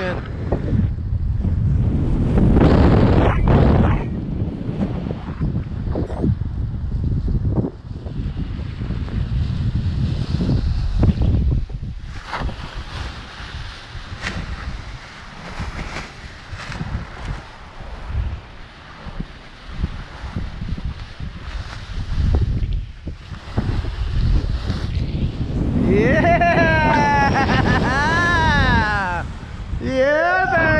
again. Yeah! Yeah, baby!